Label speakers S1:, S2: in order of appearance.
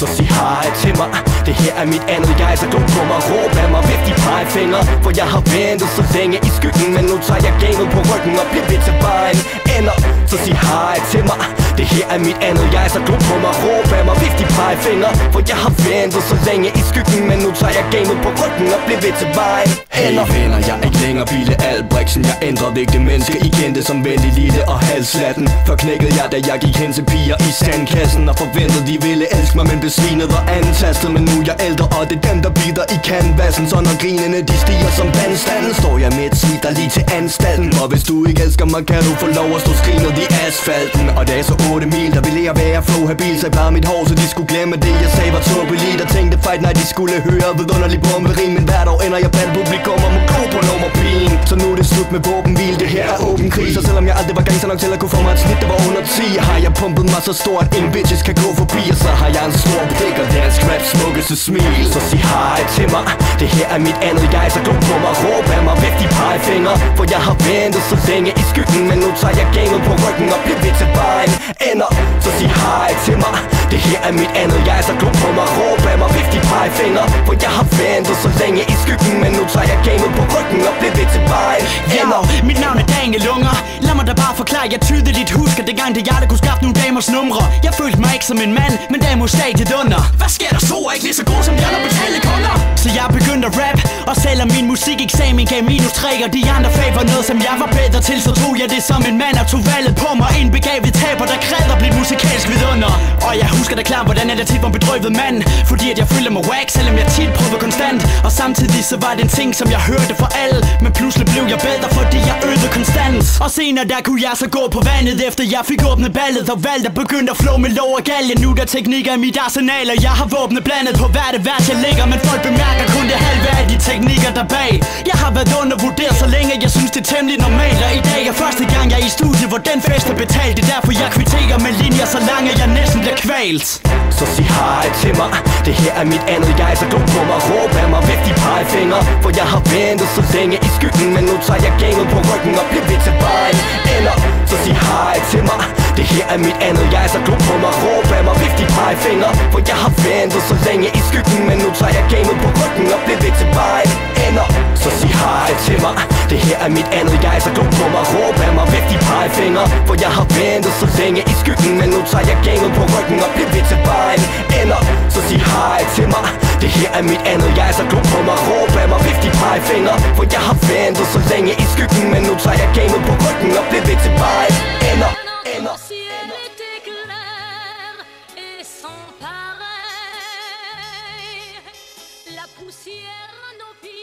S1: Så sig hej til mig. Det her er mit andet. Jeg Så gå på mig, råb af mig. Vift de pegefinger. For jeg har ventet så længe i skyggen Men nu tager jeg gamet på ryggen Og bliver ved til vejen ender. Så sig hej til mig. Det her er mit andet. Jeg Så gå på mig, råb af mig. Vift de pegefinger. For jeg har ventet så længe i skyggen Men nu tager jeg gamet på ryggen Og bliver ved til vejen
S2: Hey venner, jeg er ikke længere Bille Albrechtsen. Jeg ændrer vigtige mennesker I kendte som venlig lille og halslatten Forknækkede jeg, da jeg gik hen til piger i sandkassen Og forventede de ville elske mig, men besvinede og antastet. Men nu er jeg ældre, og det er dem, der bider i canvassen. Så når grinene de stiger som vandstanden Står jeg med et snit, der lige til anstalten. Og hvis du ikke elsker mig, kan du få lov at stå skrinet i asfalten. Og det er så 8 mil, der ville jeg være flow habil Så jeg plejede mit hår, så de skulle glemme det Jeg sagde var tåbeligt. Og tænkte fight, nej de skulle høre Vidunderlig bomberim, men hvert år ender jeg blandt publikum nu er det slut med våbenhvil, det her er åben krig Så selvom jeg aldrig var gangster nok til at kunne få mig et snit, der var under 10 Har jeg pumpet mig så stort, ingen bitches kan gå forbi Og så har jeg en stor pik og dansk rap smukkeste smil.
S1: Så sig hej til mig Det her er mit andet jeg Så gå på mig, råb af mig Væk de pegefinger. For jeg har ventet så længe i skyggen Men nu tager jeg gamet på ryggen Og bliver ved til vejen ender. Så sig hej til mig Det her er mit andet jeg Så gå på mig, råb af mig Væk de pegefinger. For jeg har ventet så længe i skyggen Men nu tager jeg gamet på ryggen Og bliver
S3: Yo, mit navn er Daniel Unger Lad mig da bare forklare, jeg tydeligt husker Det gang det jeg der kunne skaffe nogle damers numre Jeg følte mig ikke som en mand, men derimod stadiet under Hvad sker der så? Er ikke lige så god som de andre betalte kunder? Så jeg begyndte at rap, og eller min musikeksamen gav minus 3 Og de andre fag var noget, som jeg var bedre til Så tog jeg det som en mand og tog valget på mig. En begavet taber, der kræver at blive musikalsk vidunder. Og jeg husker da klart, hvordan jeg tit var en bedrøvet mand Fordi at jeg følte mig wack, selvom jeg tit prøvede konstant. Og samtidig så var det en ting, som jeg hørte for alle Men pludselig blev jeg bedre, fordi jeg øvede konstant. Og senere der kunne jeg så gå på vandet Efter jeg fik åbnet ballet og valgt at begynde at flå med lov og galje. Nu der teknikker i mit arsenal Og jeg har våbnet blandet på hvert det vers jeg ligger Men folk bemærker kun det halve af de teknikker der bag. Jeg har været undervurderet så længe Jeg synes det er temmelig normalt. Og i dag er første gang jeg er i studiet Hvor den fest er betalt. Det er derfor jeg kvitterer med linjer Så lange jeg næsten bliver kvalt.
S1: Så sig hej til mig. Det her er mit andet jeg Så gå på mig, råb af mig Væk de pegefinger. For jeg har ventet så længe i skyggen Men nu tager jeg gamet på ryggen Og bliver ved til vejen. Eller Så sig hej til mig. Det her er mit andet jeg Så gå på mig, råb af mig Væk de pegefinger. For jeg har ventet så længe i skyggen Men nu tager jeg gamet på pegefinger For jeg har ventet så længe i skyggen Men nu tager jeg gamet på ryggen og bliver ved til vejen ender Så sig hej til mig Det her er mit andet Jeg er så klog på mig Råb af mig, viftig pegefinger For jeg har ventet så længe i skyggen Men nu tager jeg gamet på ryggen og bliver ved til vejen ender La poussière non pieds